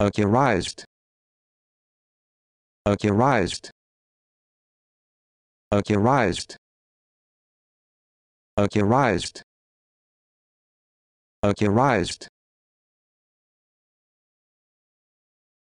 accurized accurized accurized accurized accurized